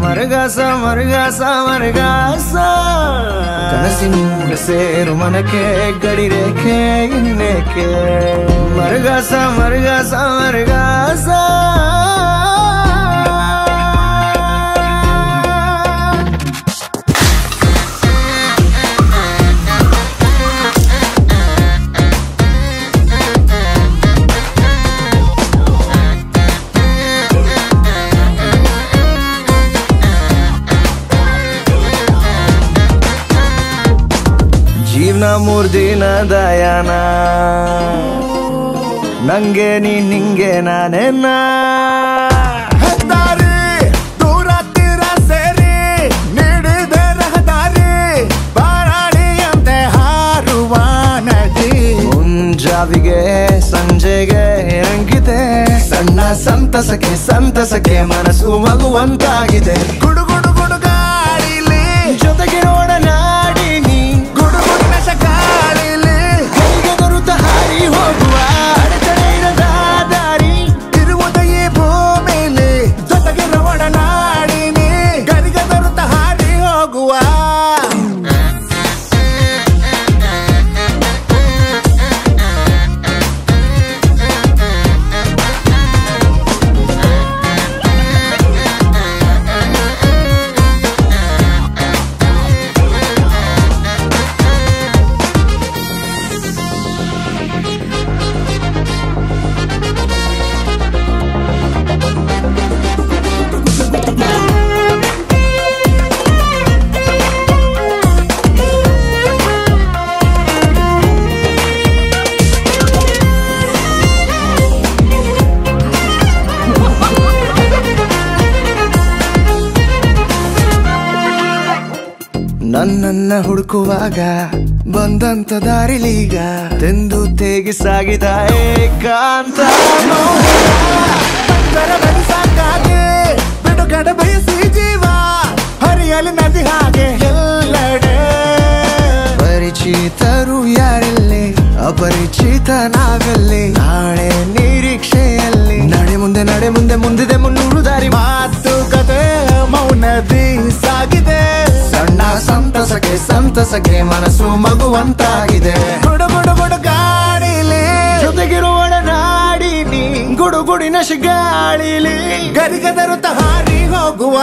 ಮರಗಾಸ ಮರಗಾಸ ಮರಗಾಸ ಕನಸಿನ ಸೇರು ಮನಕ್ಕೆ ಗಡಿ ರೇಖೆ ಇನ್ನೇಕೆ ಮರಗಾಸ ಮರಗಾಸ ಮರಗಾಸ ಜೀವನ ಮೂರ್ ದಿನ ದಯಾನ. ನಂಗೆ ನೀ ನಿಂಗೆ ನಾನೇನ ಹೆದ್ದಾರಿ ದೂರ ತೀರ ಸೇರಿ ನೀಡಿದೆ ರಹದಾರಿ ಬಾರಾಣಿಯಂತೆ ಹಾರುವ ನದಿ. ಮುಂಜಾವಿಗೆ ಸಂಜೆಗೆ ಇರಂಗಿದೆ ಸಣ್ಣ ಸಂತಸಕ್ಕೆ ಸಂತಸಕ್ಕೆ ಮನಸ್ಸು ಮಗುವಂತಾಗಿದೆ. ಗುಡು ನನ್ನನ್ನ ಹುಡುಕುವಾಗ ಬಂದಂತ ದಾರಿಲೀಗ ತೆಂದು ತೇಗಿ ಸಾಗಿದ ಏಕಾಂತ ಬಿಡುಗಡೆ ಬಯಸಿ ಜೀವ, ಹರಿಯಲು ನದಿ ಹಾಗೆ ಎಲ್ಲೆಡೆ. ಪರಿಚಿತರು ಯಾರಲ್ಲಿ, ಅಪರಿಚಿತ ನಾವೆಲ್ಲಿ, ನಾಳೆ ನಿರೀಕ್ಷೆಯಲ್ಲಿ. ನಡೆ ಮುಂದೆ ನಡೆ ಮುಂದೆ, ಮುಂದಿದೆ ಮುನ್ನೂರು ಸಂತಸಕ್ಕೆ ಮನಸ್ಸು ಮಗುವಂತಾಗಿದೆ. ಗುಡು ಗುಡು ಗುಡು ಗಾಡಿಲಿ ಜೊತೆಗಿರುವ ನಾಡಿನಿ ಗುಡುಗುಡಿನ ಶಿಗಾಳಿಲಿ. ಗರಿಗದರು ಹಾರಿ ಹೋಗುವ.